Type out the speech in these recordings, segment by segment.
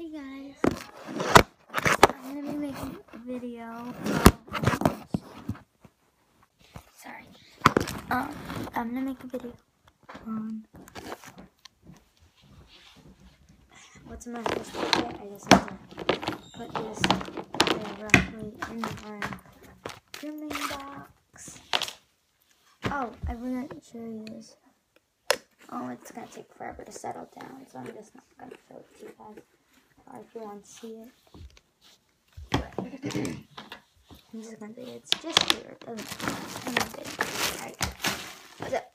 Hey guys, I'm gonna be making a video. Sorry, um, I'm gonna make a video on what's my first okay, I just need to put this directly in my trimming box. Oh, I forgot to show you this. Oh, it's gonna take forever to settle down, so I'm just not gonna show it to you guys. If you want to see it. I'm just gonna say it's just here. It doesn't not good. Alright. What's up?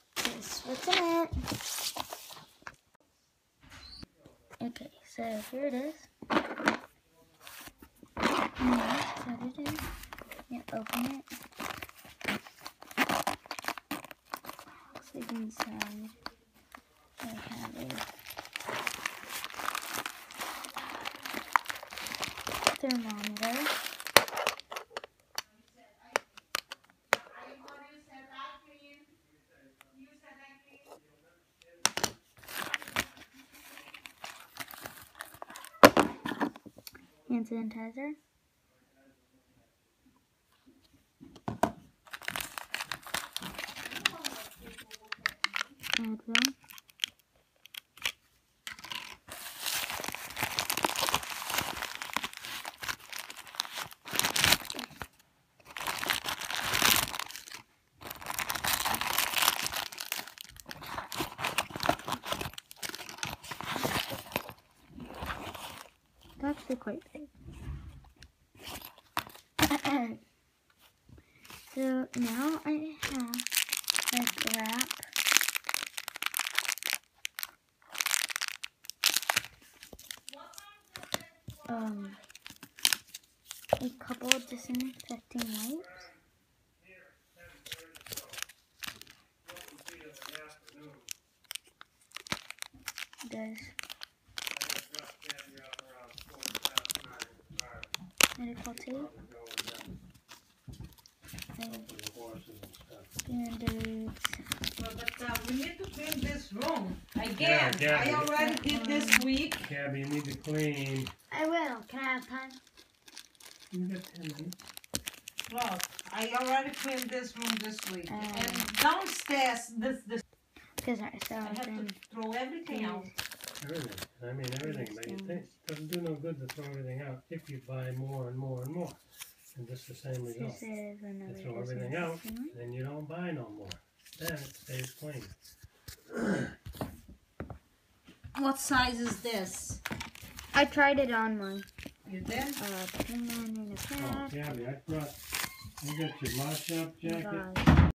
What's in it. Okay, so here it is. And what it is. You open it. Looks like inside. I have a thermometer. Hand sanitizer. Advil. It's actually quite big. so now I have like wrap. Um, a couple of disinfecting wipes. There's medical tape. And band-aids. Well, But uh, we need to clean this room again. Yeah, I already did this week. Gabby, you need to clean. I will. Can I have time? You got ten minutes. Look, I already cleaned this room this week. Um. And downstairs, this, this, Because I so I have to throw everything out. Everything. I mean everything, but you think it doesn't do no good to throw everything out if you buy more and more and more. And just the same result. this. You throw everything out, disinfectant. then you don't buy no more. Then it stays clean. What size is this? I tried it on my You did? uh, putting on in a Oh. Gabby, I brought, I got your wash up jacket. Guys.